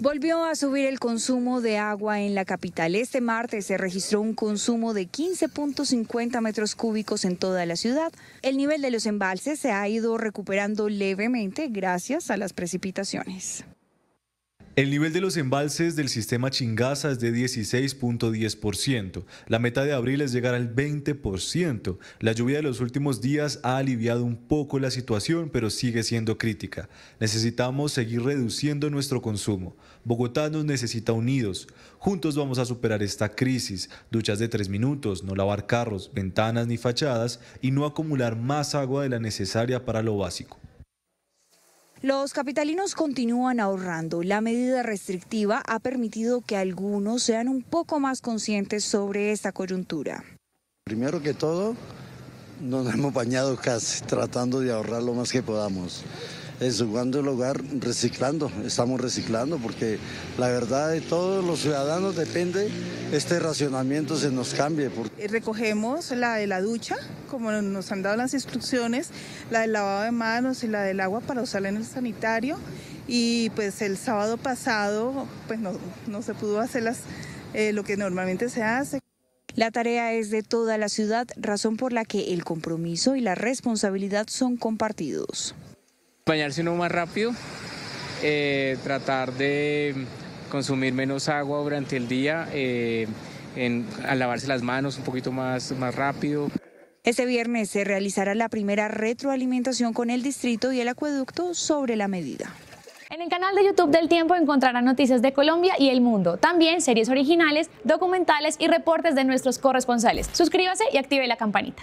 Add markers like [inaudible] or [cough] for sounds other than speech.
Volvió a subir el consumo de agua en la capital. Este martes se registró un consumo de 15.50 metros cúbicos en toda la ciudad. El nivel de los embalses se ha ido recuperando levemente gracias a las precipitaciones. El nivel de los embalses del sistema Chingaza es de 16.10%. La meta de abril es llegar al 20%. La lluvia de los últimos días ha aliviado un poco la situación, pero sigue siendo crítica. Necesitamos seguir reduciendo nuestro consumo. Bogotá nos necesita unidos. Juntos vamos a superar esta crisis. Duchas de tres minutos, no lavar carros, ventanas ni fachadas y no acumular más agua de la necesaria para lo básico. Los capitalinos continúan ahorrando. La medida restrictiva ha permitido que algunos sean un poco más conscientes sobre esta coyuntura. Primero que todo, nos [laughs] hemos bañado casi, tratando de ahorrar lo más que podamos su segundo lugar reciclando, estamos reciclando porque la verdad de todos los ciudadanos depende este racionamiento se nos cambie. Eh, recogemos la de la ducha, como nos han dado las instrucciones, la del lavado de manos y la del agua para usarla en el sanitario y pues el sábado pasado pues no, se pudo hacer las, eh, lo que normalmente se hace. La tarea es de toda la ciudad, razón por la que el compromiso y la responsabilidad son compartidos bañarse uno más rápido, eh, tratar de consumir menos agua durante el día, eh, en, lavarse las manos un poquito más, más rápido. Este viernes se realizará la primera retroalimentación con el distrito y el acueducto sobre la medida. En el canal de YouTube del Tiempo encontrarán noticias de Colombia y el mundo, también series originales, documentales y reportes de nuestros corresponsales. Suscríbase y active la campanita.